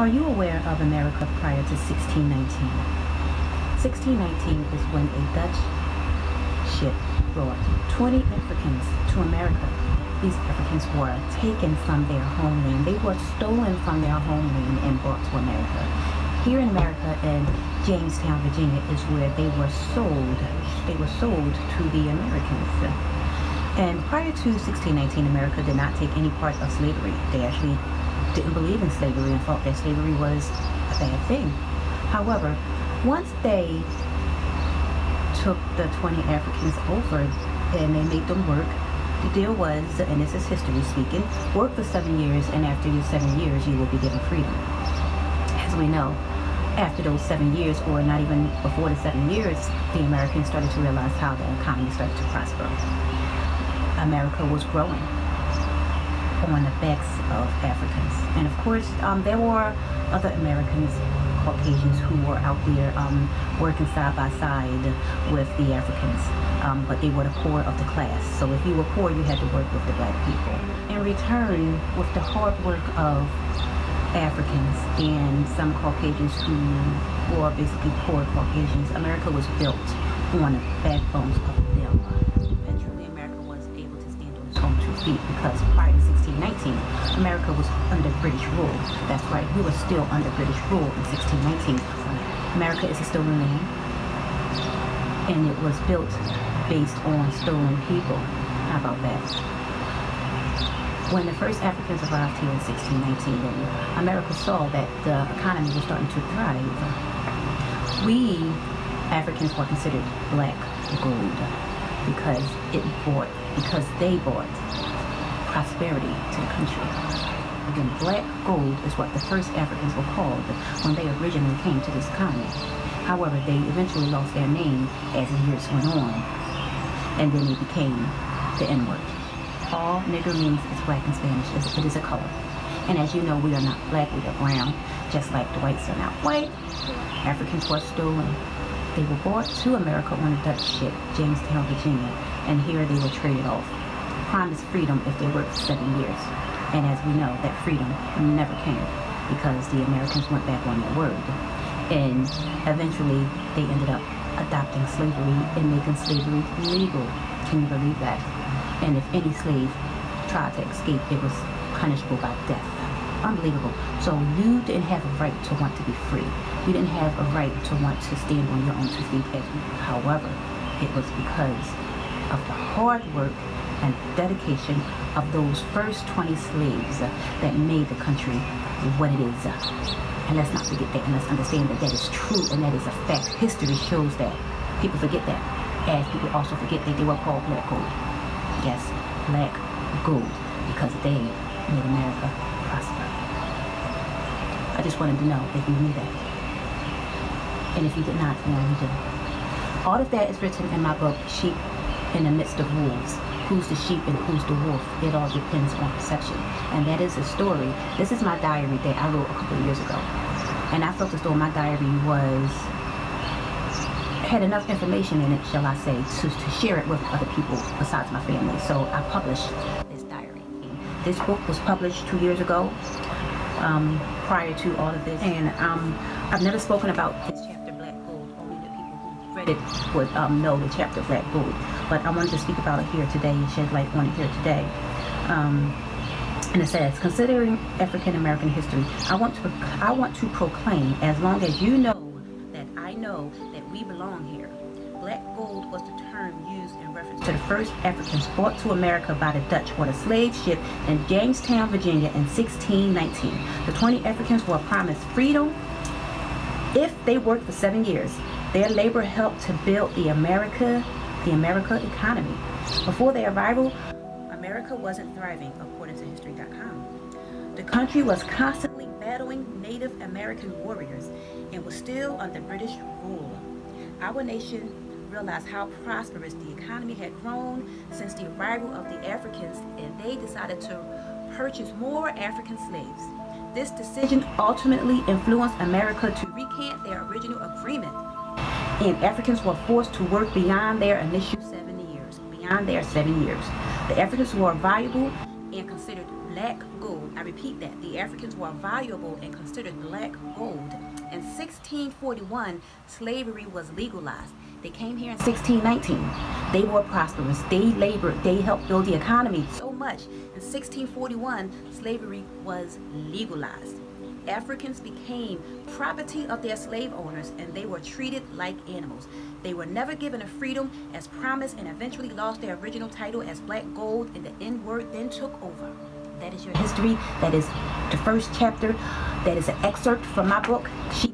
Are you aware of America prior to 1619? 1619 is when a Dutch ship brought 20 Africans to America. These Africans were taken from their homeland. They were stolen from their homeland and brought to America. Here in America in Jamestown, Virginia is where they were sold. They were sold to the Americans. And prior to 1619, America did not take any part of slavery. They actually didn't believe in slavery and thought that slavery was a bad thing. However, once they took the 20 Africans over and they made them work, the deal was, and this is history speaking, work for seven years and after your seven years you will be given freedom. As we know, after those seven years, or not even before the seven years, the Americans started to realize how the economy started to prosper. America was growing on the backs of Africans. And of course, um, there were other Americans, Caucasians, who were out there um, working side by side with the Africans. Um, but they were the poor of the class. So if you were poor, you had to work with the black people. In return, with the hard work of Africans and some Caucasians who were basically poor Caucasians, America was built on the backbones of them. Because prior to 1619, America was under British rule. That's right, we were still under British rule in 1619. America is a stolen land, and it was built based on stolen people. How about that? when the first Africans arrived here in 1619, America saw that the economy was starting to thrive. We Africans were considered black gold because it brought, because they brought prosperity to the country. Again, black gold is what the first Africans were called when they originally came to this colony. However, they eventually lost their name as the years went on, and then they became the N-word all nigger means is black in Spanish. It is a color. And as you know, we are not black, we are brown, just like the whites are not white. Africans were stolen. They were brought to America on a Dutch ship, Jamestown, Virginia, and here they were traded off. Promised freedom if they worked seven years. And as we know, that freedom never came because the Americans went back on their word. And eventually, they ended up adopting slavery and making slavery legal. Can you believe that? And if any slave tried to escape, it was punishable by death. Unbelievable. So you didn't have a right to want to be free. You didn't have a right to want to stand on your own two feet. However, it was because of the hard work and dedication of those first 20 slaves that made the country what it is. And let's not forget that and let's understand that that is true and that is a fact. History shows that. People forget that. As people also forget that they were called black gold yes, black gold, because they made America. I just wanted to know if you knew that. And if you did not, now you do. All of that is written in my book, Sheep in the Midst of Wolves. Who's the sheep and who's the wolf? It all depends on perception. And that is a story. This is my diary that I wrote a couple of years ago. And I felt as though my diary was had enough information in it, shall I say, to, to share it with other people besides my family. So I published this diary. This book was published two years ago, um, prior to all of this. And um, I've never spoken about this chapter, Black Gold. Only the people who read it would um, know the chapter Black Gold. But I wanted to speak about it here today and shed light on it here today. Um, and it says, considering African American history, I want to I want to proclaim, as long as you know that I know that we belong here. Black gold was the term used in reference to the first Africans brought to America by the Dutch on a slave ship in Jamestown, Virginia in 1619. The 20 Africans were promised freedom if they worked for seven years. Their labor helped to build the America, the America economy. Before their arrival, America wasn't thriving, according to History.com. The country was constantly battling Native American warriors and was still under British rule our nation realized how prosperous the economy had grown since the arrival of the Africans and they decided to purchase more African slaves. This decision ultimately influenced America to recant their original agreement and Africans were forced to work beyond their initial seven years, beyond their seven years. The Africans were valuable and considered black gold. I repeat that. The Africans were valuable and considered black gold. In 1641, slavery was legalized. They came here in 1619. They were prosperous. They labored. They helped build the economy so much. In 1641, slavery was legalized. Africans became property of their slave owners and they were treated like animals. They were never given a freedom as promised and eventually lost their original title as black gold and the N-word then took over. That is your history. That is the first chapter. That is an excerpt from my book, Sheep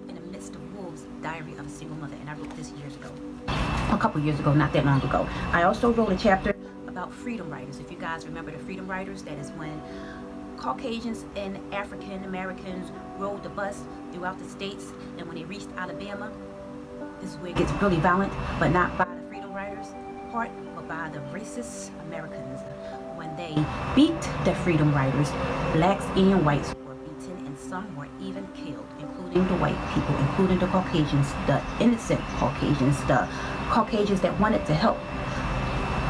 couple years ago, not that long ago. I also wrote a chapter about freedom riders. If you guys remember the freedom riders, that is when Caucasians and African Americans rode the bus throughout the states and when they reached Alabama this is where it gets really violent but not by the freedom riders part but by the racist Americans when they beat the freedom riders blacks and whites were beaten and some were even killed including the white people including the Caucasians the innocent Caucasians the Caucasians that wanted to help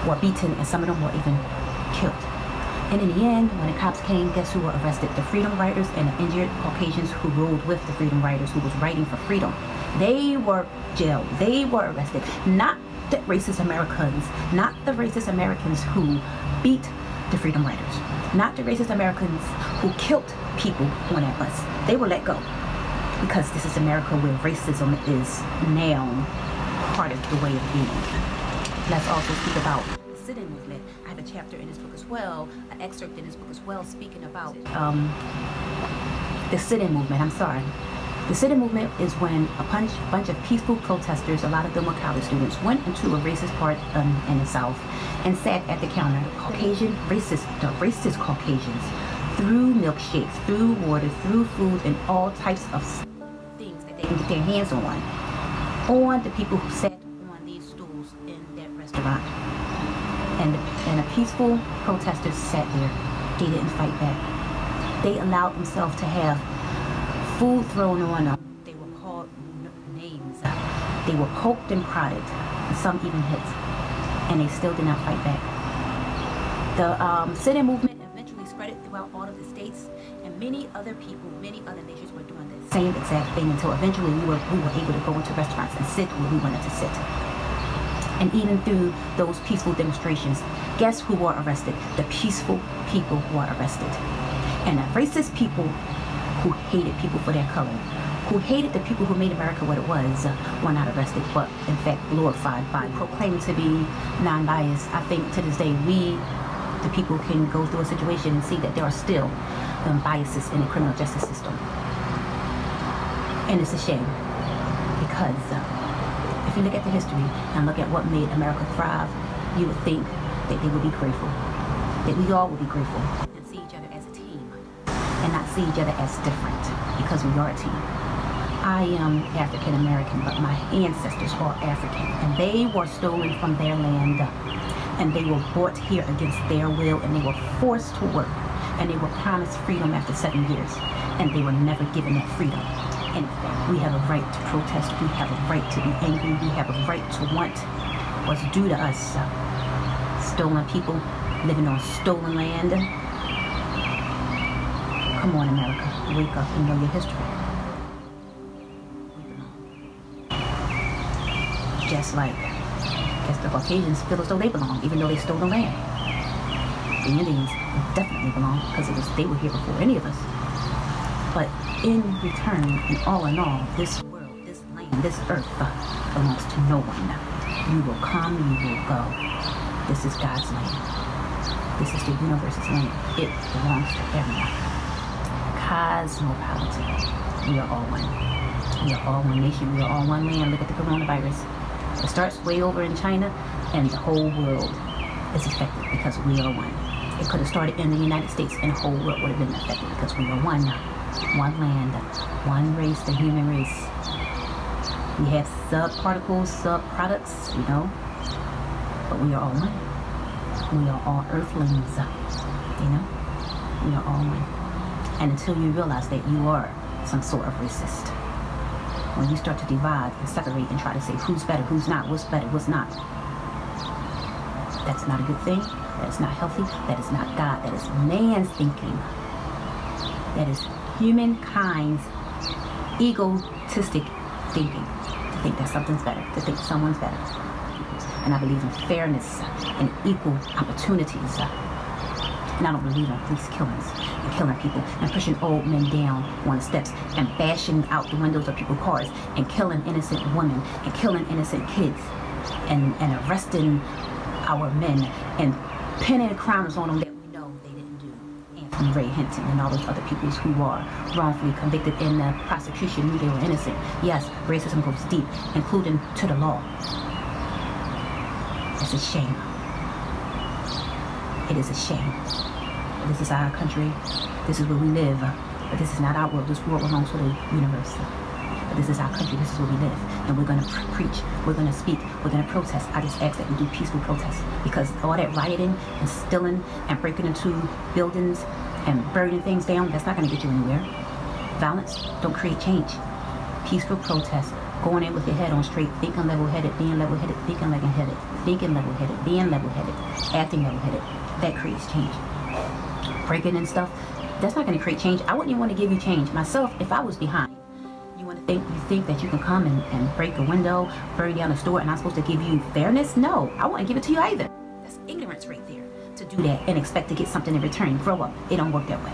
were beaten and some of them were even killed and in the end, when the cops came, guess who were arrested? The Freedom Riders and the injured Caucasians who rode with the Freedom Riders who was writing for freedom. They were jailed. They were arrested. Not the racist Americans. Not the racist Americans who beat the Freedom Riders. Not the racist Americans who killed people on that bus. They were let go. Because this is America where racism is now part of the way of being. Let's also speak about the sit-in movement I have a chapter in this book as well, an excerpt in this book as well, speaking about um, the sit-in movement. I'm sorry. The sit-in movement is when a bunch, bunch of peaceful protesters, a lot of them were college students, went into a racist part um, in the South and sat at the counter. Caucasian, racist, the racist Caucasians threw milkshakes, threw water, threw food, and all types of things that they can get their hands on, on the people who sat on these stools in that restaurant and, and a peaceful protesters sat there. They didn't fight back. They allowed themselves to have food thrown on them. They were called names. They were poked and prodded, and some even hit, and they still did not fight back. The um, sit-in movement eventually spread it throughout all of the states, and many other people, many other nations were doing the same exact thing until eventually we were, we were able to go into restaurants and sit where we wanted to sit and even through those peaceful demonstrations, guess who were arrested? The peaceful people were arrested. And the racist people who hated people for their color, who hated the people who made America what it was, were not arrested, but in fact glorified by proclaimed to be non-biased. I think to this day, we, the people, can go through a situation and see that there are still um, biases in the criminal justice system. And it's a shame because uh, if you look at the history and look at what made America thrive, you would think that they would be grateful. That we all would be grateful and see each other as a team and not see each other as different because we are a team. I am African American, but my ancestors are African and they were stolen from their land and they were brought here against their will and they were forced to work and they were promised freedom after seven years and they were never given that freedom anything. We have a right to protest. We have a right to be angry. We have a right to want what's due to us. Stolen people living on stolen land. Come on, America. Wake up and know your history. Just like, I guess the Caucasians feel as though they belong, even though they stole the land. The Indians definitely belong because it was they were here before any of us. But in return, and all in all, this world, this land, this earth belongs to no one. You will come, you will go. This is God's land. This is the universe's land. It belongs to everyone. Cosmopolitan. We are all one. We are all one nation. We are all one land. Look at the coronavirus. It starts way over in China, and the whole world is affected because we are one. It could have started in the United States, and the whole world would have been affected because we are one now one land, one race, the human race. We have sub-particles, sub-products, you know, but we are all one. We are all earthlings, uh, you know, we are all one. And until you realize that you are some sort of racist, when you start to divide and separate and try to say who's better, who's not, what's better, what's not, that's not a good thing That is not healthy. That is not God. That is man's thinking. That is humankind's egotistic thinking. To think that something's better. To think someone's better. And I believe in fairness and equal opportunities. And I don't believe in police killings and killing people and pushing old men down on the steps and bashing out the windows of people's cars and killing innocent women and killing innocent kids and, and arresting our men and pinning crimes on them that we know they didn't do. Anthony Ray Hinton and all those other people who are wrongfully convicted in the prosecution knew they were innocent. Yes, racism goes deep, including to the law. It's a shame. It is a shame. This is our country. This is where we live. But this is not our world. This world belongs to the universe. But this is our country. This is where we live. And we're going to preach. We're going to speak. We're going to protest. I just ask that we do peaceful protests. Because all that rioting and stealing and breaking into buildings and burning things down, that's not going to get you anywhere. Violence don't create change. Peaceful protest. Going in with your head on straight, thinking level-headed, being level-headed, thinking level-headed, thinking level-headed, being level-headed, acting level-headed. That creates change breaking and stuff, that's not going to create change. I wouldn't even want to give you change myself if I was behind. Think that you can come and, and break a window, burn down a store, and I'm supposed to give you fairness? No, I wouldn't give it to you either. That's ignorance right there to do that and expect to get something in return. Grow up. It don't work that way.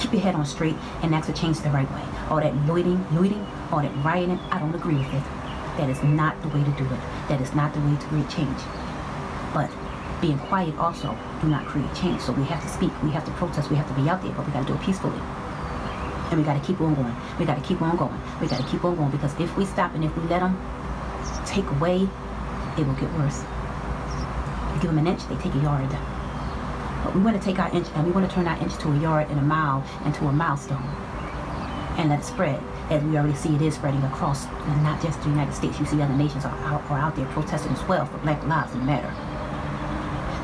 Keep your head on straight and ask to change the right way. All that looting, looting, all that rioting, I don't agree with it. That is not the way to do it. That is not the way to create change. But being quiet also do not create change. So we have to speak, we have to protest, we have to be out there, but we got to do it peacefully. And we got to keep on going. We got to keep on going. We got to keep on going because if we stop and if we let them take away, it will get worse. You give them an inch, they take a yard. But we want to take our inch and we want to turn our inch to a yard and a mile and to a milestone and let it spread. As we already see it is spreading across, not just the United States. You see other nations are out, are out there protesting as well for Black Lives Matter.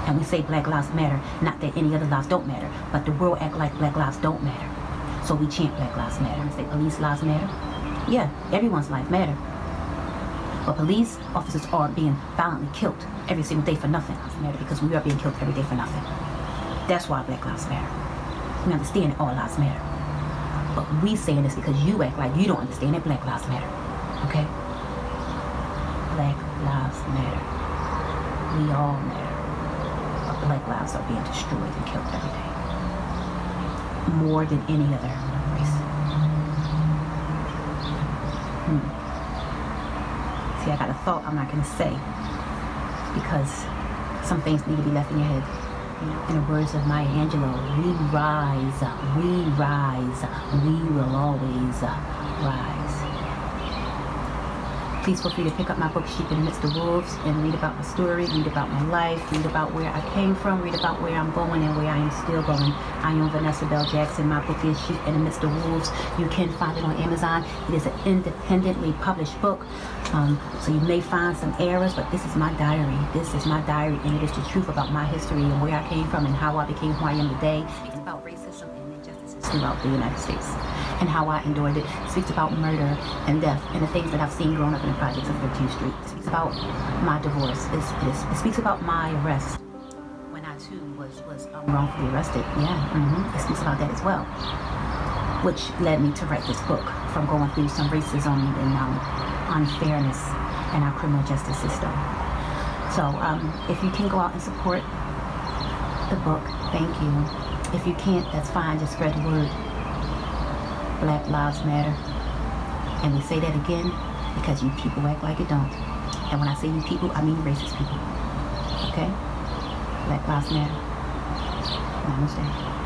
And we say Black Lives Matter, not that any other lives don't matter, but the world act like Black Lives don't matter. So we chant Black Lives Matter. And say police lives matter. Yeah, everyone's life matter. But police officers are being violently killed every single day for nothing. Matter because we are being killed every day for nothing. That's why Black Lives Matter. We understand that all lives matter. But we saying this because you act like you don't understand that Black Lives Matter. Okay? Black Lives Matter. We all matter But black lives are being destroyed and killed every day. More than any other race. Hmm. See, I got a thought I'm not going to say because some things need to be left in your head. In the words of Maya Angelou, we rise, we rise, we will always rise. Please feel free to pick up my book, Sheep in the Midst of Wolves, and read about my story, read about my life, read about where I came from, read about where I'm going and where I am still going. I am Vanessa Bell Jackson. My book is Sheep in the Midst of Wolves. You can find it on Amazon. It is an independently published book, um, so you may find some errors, but this is my diary. This is my diary, and it is the truth about my history and where I came from and how I became who I am today. It's about racism and injustices throughout the United States and how I endured it. it. speaks about murder and death and the things that I've seen growing up in the projects of 14th Street. It speaks about my divorce. It's, it's, it speaks about my arrest when I too was, was um, wrongfully arrested. Yeah, mm -hmm. it speaks about that as well. Which led me to write this book from going through some racism and um, unfairness in our criminal justice system. So um, if you can go out and support the book, thank you. If you can't, that's fine. Just spread the word. Black Lives Matter. And we say that again because you people act like it don't. And when I say you people, I mean racist people. Okay? Black Lives Matter. Namaste.